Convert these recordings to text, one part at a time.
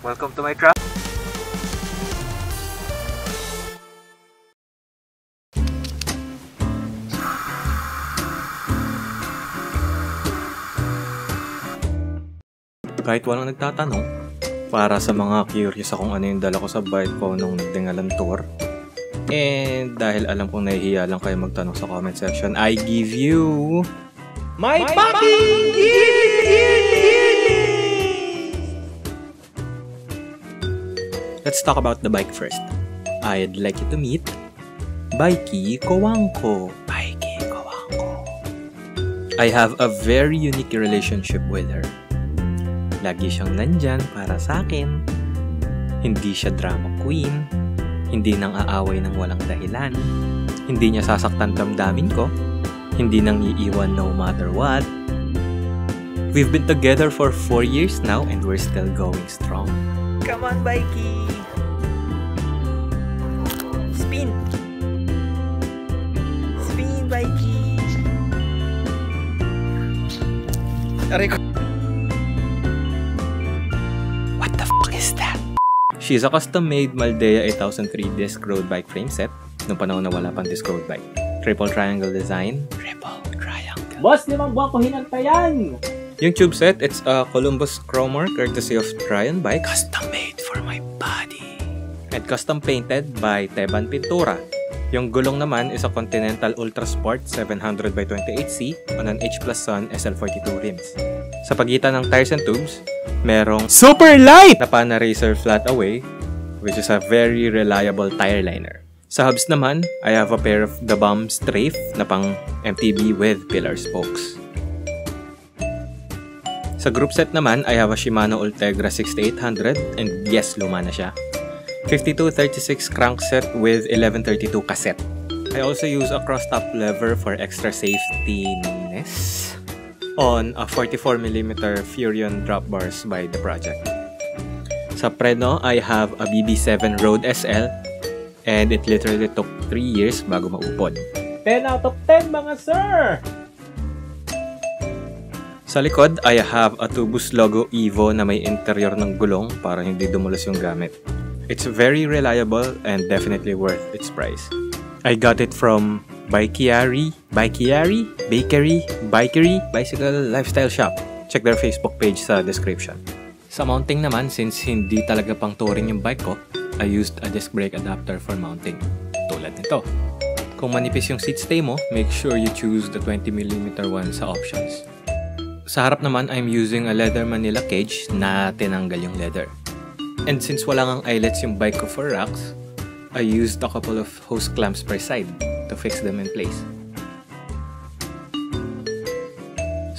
Welcome to my trap. Kahit walang nagtatanong, para sa mga curious akong ano yung dala ko sa bike ko nung nagdingalan tour. And dahil alam kong nahihiya lang kayo magtanong sa comment section, I give you... My, fucking Let's talk about the bike first. I'd like you to meet Bikey Kowangko. Bikey Kowangko. I have a very unique relationship with her. Lagi siyang nandyan para sa akin. Hindi siya drama queen. Hindi nang aaway ng walang dahilan. Hindi niya sasaktan damdamin ko. Hindi nang iiwan no matter what. We've been together for 4 years now and we're still going strong. Come on, Bikey! Spin! Spin, Bikey! Aray ko. What the fuck is that? She's a custom-made Maldea 8003 disc road bike frame set nung panahon na wala pang disc road bike. Triple triangle design. Triple triangle. Boss, limang buwan ko hinantayan! Yung tube set, it's a Columbus Chromer courtesy of Tryon Bike. Custom made. And custom painted by Teban Pintura. Yung gulong naman is a Continental Ultra Sport 700 by 28C on an H Plus Sun SL42 rims. Sa pagitan ng tires and tubes, merong super light na Pana Racer flat away which is a very reliable tire liner. Sa hubs naman, I have a pair of The Bomb Strafe na pang MTB with pillar spokes. Sa group set naman, I have a Shimano Ultegra 6800 and yes, luma na siya. 5236 crankset with 1132 cassette. I also use a cross top lever for extra safetyness on a 44mm Furion drop bars by the project. Sa preno, I have a BB7 Road SL and it literally took 3 years bago maupod. 10 out of 10 mga sir! Sa likod, I have a Tubus logo Evo na may interior ng gulong para hindi dumulas yung gamit. It's very reliable and definitely worth its price. I got it from Bikeary, Bikeary, Bakery, Bikery, Bicycle Lifestyle Shop. Check their Facebook page sa description. Sa mounting naman, since hindi talaga pang touring yung bike ko, I used a disc brake adapter for mounting. Tulad nito. Kung manipis yung seat stay mo, make sure you choose the 20mm one sa options. Sa harap naman, I'm using a leather Manila cage na tinanggal yung leather. And since wala ngang eyelets yung bike ko for racks, I used a couple of hose clamps per side to fix them in place.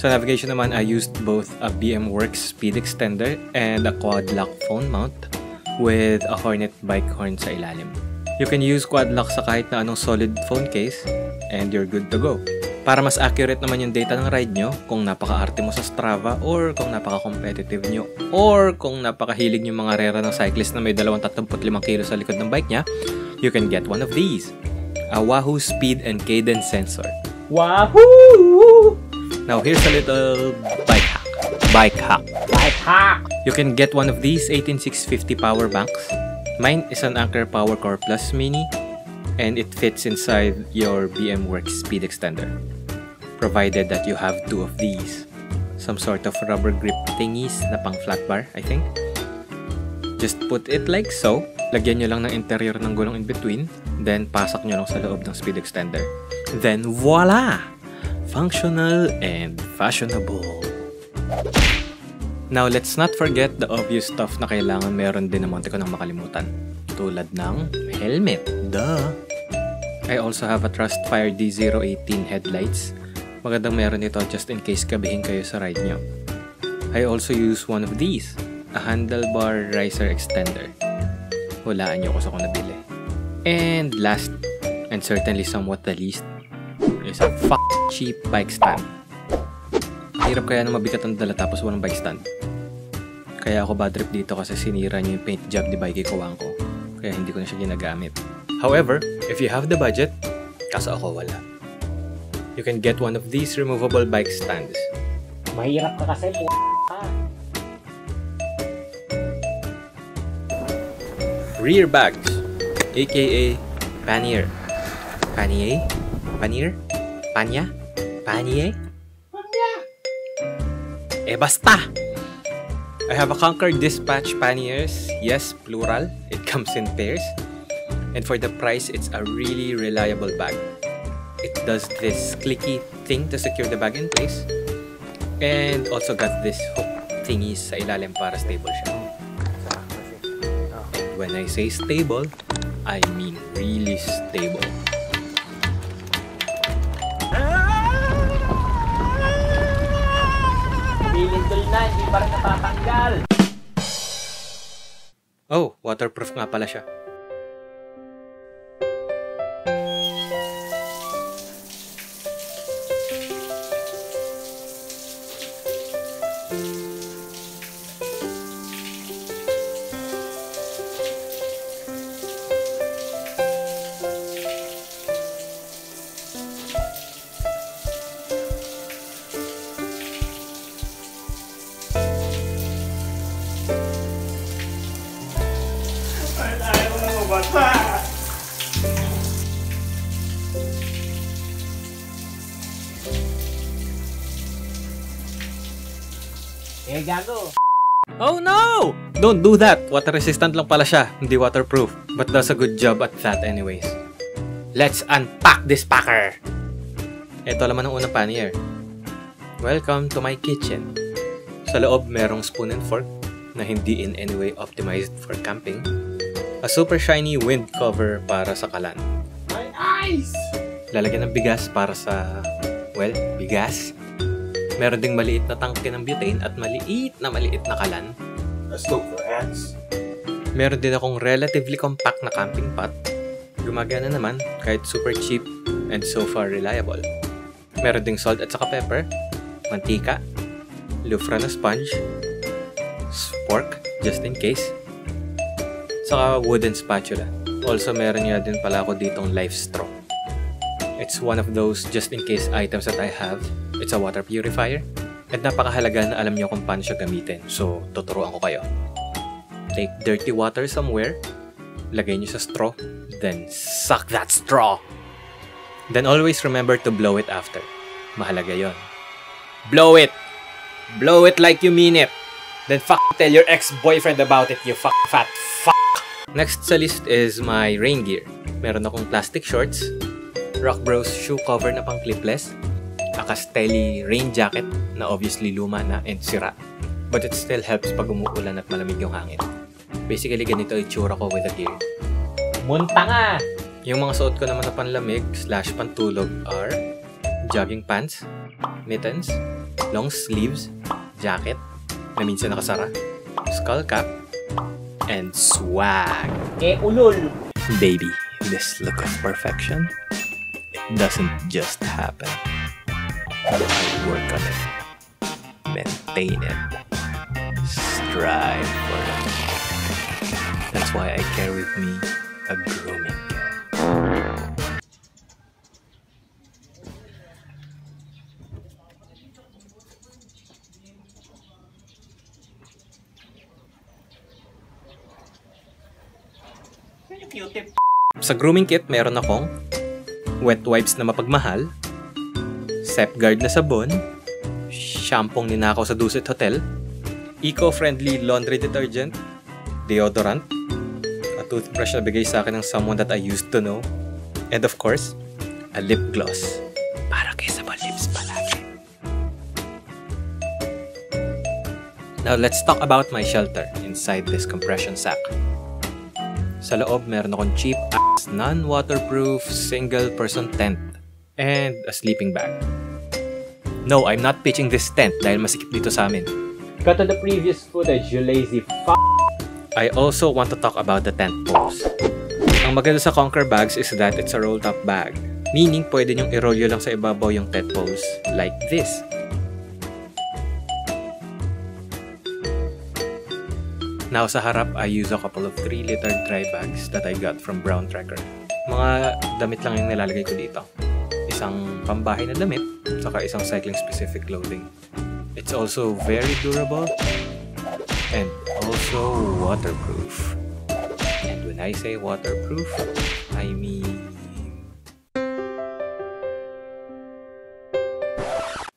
Sa navigation naman, I used both a BM Works speed extender and a quad lock phone mount with a Hornet bike horn sa ilalim. You can use quad lock sa kahit na anong solid phone case and you're good to go. Para mas accurate naman yung data ng ride nyo, kung napaka-arte mo sa Strava or kung napaka-competitive nyo or kung napakahilig yung mga rera ng cyclist na may 235 kilo sa likod ng bike niya, you can get one of these. A Wahoo Speed and Cadence Sensor. Wahoo! Now here's a little bike hack. Bike hack. Life hack! You can get one of these 18650 power banks. Mine is an Anker Power Core Plus Mini and it fits inside your BM Works speed extender. Provided that you have two of these. Some sort of rubber grip thingies na pang flat bar, I think. Just put it like so. Lagyan nyo lang ng interior ng gulong in between. Then, pasak nyo lang sa loob ng speed extender. Then, voila! Functional and fashionable. Now, let's not forget the obvious stuff na kailangan meron din na munti ko nang makalimutan. Tulad ng helmet. Duh! I also have a Trustfire D018 headlights. Magandang meron ito just in case gabihin kayo sa ride nyo. I also use one of these, a handlebar riser extender. Hulaan nyo kung saan ko nabili. And last, and certainly somewhat the least, is a fuck cheap bike stand. Hirap kaya na mabigat ang dala tapos walang bike stand. Kaya ako bad trip dito kasi sinira niya yung paint job ni Bikey Kawangko. Kaya hindi ko na siya ginagamit. However, if you have the budget, kaso ako wala. You can get one of these removable bike stands. Mahirap ka kasi po ka. rear bags, aka pannier. Pannier? Pannier? Panya? Panier? Eh basta! I have a Conquer Dispatch panniers. Yes, plural. It comes in pairs. And for the price, it's a really reliable bag. It does this clicky thing to secure the bag in place. And also got this hook thingy sa ilalim para stable siya. And when I say stable, I mean really stable. Pilindol na, hindi pa rin natatanggal. Oh, waterproof nga pala siya. Gago. Oh no! Don't do that! Water resistant lang pala siya, hindi waterproof. But does a good job at that anyways. Let's unpack this packer! Ito laman ng unang pannier. Welcome to my kitchen. Sa loob merong spoon and fork na hindi in any way optimized for camping. A super shiny wind cover para sa kalan. My eyes! Lalagyan ng bigas para sa, well, bigas. Meron ding maliit na tangke ng butane at maliit na maliit na kalan. Let's go for ants. Meron din akong relatively compact na camping pot. Gumagana naman kahit super cheap and so far reliable. Meron ding salt at saka pepper, mantika, lufra na sponge, spork just in case, saka wooden spatula. Also meron nga din pala ako ditong life straw. It's one of those just in case items that I have. It's a water purifier. At napakahalaga na alam niyo kung paano siya gamitin. So, tuturuan ko kayo. Take dirty water somewhere, lagay niyo sa straw, then suck that straw. Then always remember to blow it after. Mahalaga yon. Blow it! Blow it like you mean it! Then fuck tell your ex-boyfriend about it, you fuck fat fuck! Next sa list is my rain gear. Meron akong plastic shorts, Rock Bros shoe cover na pang clipless, a Castelli rain jacket na obviously luma na and sira. But it still helps pag umuulan at malamig yung hangin. Basically, ganito itsura ko with the gear. Munta nga. Yung mga suot ko naman na panlamig slash pantulog are jogging pants, mittens, long sleeves, jacket na minsan nakasara, skull cap, and swag. Eh, ulol. Baby, this look of perfection, it doesn't just happen. I work on it, maintain it, strive for it. That's why I carry with me a grooming. Sa grooming kit, meron akong wet wipes na mapagmahal, Sepguard na sabon, shampoo ninakaw sa Dusit Hotel, eco-friendly laundry detergent, deodorant, a toothbrush na bigay sa akin ng someone that I used to know, and of course, a lip gloss. Para kaysa ba lips palagi. Now let's talk about my shelter inside this compression sack. Sa loob, meron akong cheap ass non-waterproof single-person tent and a sleeping bag. No, I'm not pitching this tent dahil masikip dito sa amin. Cut to the previous footage, you lazy f***. I also want to talk about the tent poles. Ang maganda sa Conquer bags is that it's a roll-top bag. Meaning, pwede nyong i-roll lang sa ibabaw yung tent poles like this. Now sa harap, I use a couple of 3-liter dry bags that I got from Brown Tracker. Mga damit lang yung nilalagay ko dito. Isang pambahay na damit, saka isang cycling-specific clothing. It's also very durable and also waterproof. And when I say waterproof, I mean...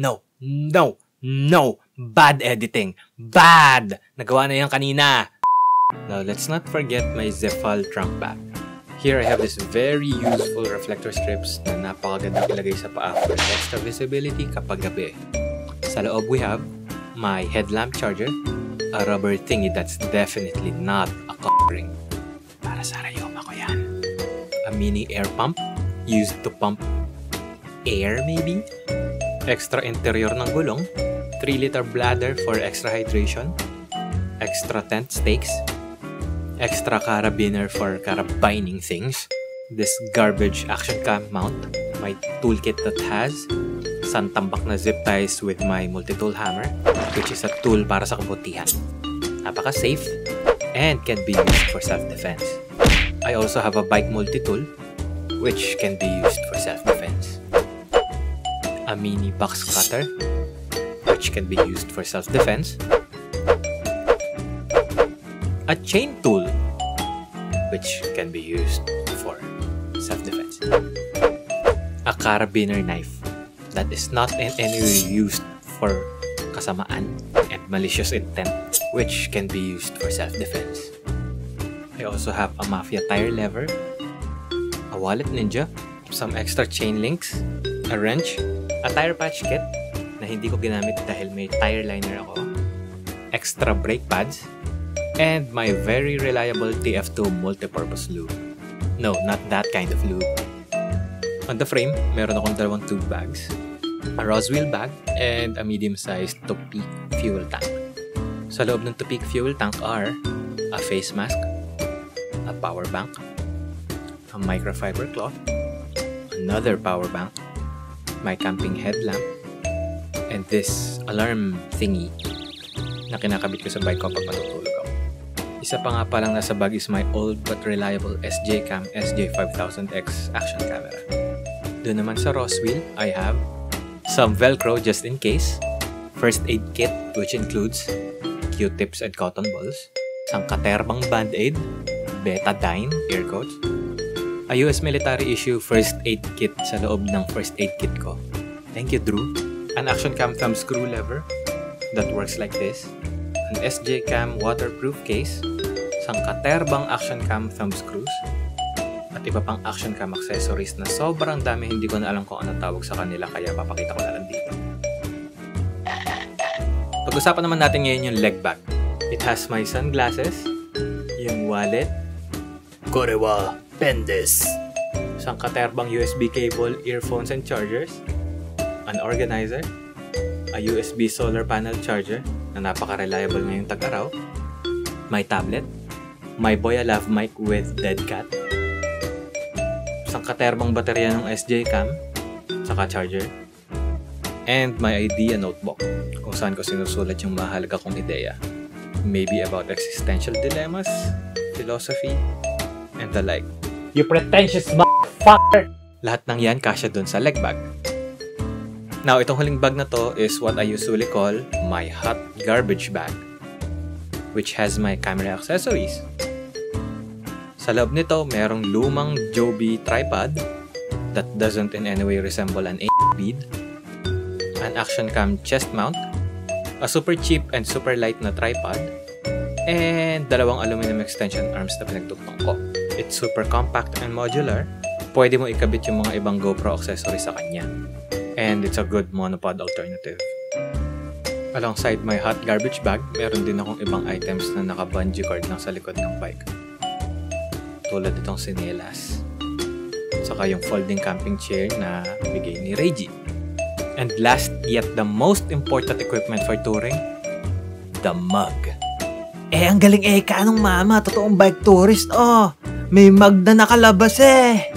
No, no, no! Bad editing! Bad! Nagawa na yan kanina! Now, let's not forget my Zefal trunk bag. Here I have this very useful reflector strips na napakagandang ilagay sa paa for extra visibility kapag gabi. Sa loob we have my headlamp charger, a rubber thingy that's definitely not a ring. Para sa rayoma ko yan. A mini air pump used to pump air maybe? Extra interior ng gulong, 3 liter bladder for extra hydration, extra tent stakes, extra carabiner for carabining things, this garbage action cam mount, my toolkit that has santambak na zip ties with my multi-tool hammer, which is a tool para sa kabutihan. Napaka-safe and can be used for self-defense. I also have a bike multi-tool, which can be used for self-defense. A mini box cutter, which can be used for self-defense. A chain tool, which can be used for self-defense. A carabiner knife that is not in any way used for kasamaan and malicious intent, which can be used for self-defense. I also have a mafia tire lever, a wallet ninja, some extra chain links, a wrench, a tire patch kit na hindi ko ginamit dahil may tire liner ako, extra brake pads, and my very reliable TF2 multipurpose lube. No, not that kind of lube. On the frame, meron akong dalawang tube bags, a Roswell bag, and a medium-sized Topic fuel tank. Sa loob ng Topic fuel tank are a face mask, a power bank, a microfiber cloth, another power bank, my camping headlamp, and this alarm thingy na kinakabit ko sa bike ko pag matutulog. Isa pa nga palang nasa bag is my old but reliable SJ Cam SJ5000X action camera. Doon naman sa Roswell, I have some Velcro just in case, first aid kit which includes Q-tips and cotton balls, isang katerbang band-aid, betadine, air quotes, a US military issue first aid kit sa loob ng first aid kit ko. Thank you, Drew. An action cam thumb screw lever that works like this, an SJ cam waterproof case, isang katerbang action cam thumb screws, at iba pang action cam accessories na sobrang dami hindi ko na alam kung ano tawag sa kanila kaya papakita ko na lang dito. Pag-usapan naman natin ngayon yung leg bag. It has my sunglasses, yung wallet, Korewa Pendes. isang katerbang USB cable, earphones and chargers, an organizer, a USB solar panel charger na napaka-reliable ngayong tag-araw, my tablet, my Boya Lav mic with dead cat, isang katerbang baterya ng SJ cam, saka charger, and my idea notebook kung saan ko sinusulat yung mahalaga kong ideya. Maybe about existential dilemmas, philosophy, and the like. You pretentious motherfucker! Lahat ng yan kasya dun sa leg bag. Now, itong huling bag na to is what I usually call my hot garbage bag, which has my camera accessories. Sa loob nito, merong lumang Joby tripod that doesn't in any way resemble an A bead, an action cam chest mount, a super cheap and super light na tripod, and dalawang aluminum extension arms na pinagtugtong ko. It's super compact and modular. Pwede mo ikabit yung mga ibang GoPro accessories sa kanya. And it's a good monopod alternative. Alongside my hot garbage bag, meron din akong ibang items na naka-bungee cord lang sa likod ng bike. Tulad itong sinelas. Saka yung folding camping chair na bigay ni Reggie. And last yet the most important equipment for touring, the mug. Eh, ang galing eh, kanong mama, totoong bike tourist, oh. May mag na nakalabas eh.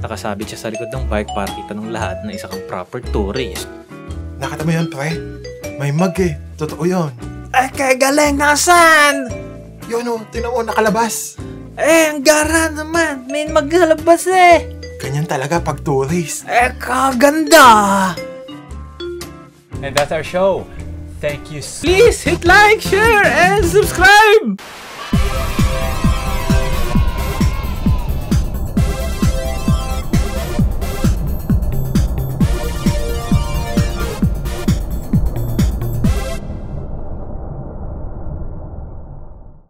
Nakasabit siya sa likod ng bike para kita ng lahat na isa kang proper tourist. Nakita mo yun, pre? May mag eh. Totoo yun. Eh, kaya galing, nasan? Yun o, tinan mo, nakalabas. Eh, ang gara naman, may mag nalabas eh. Ganyan talaga pag tourist. Eh, kaganda. And that's our show. Thank you so Please hit like, share, and subscribe.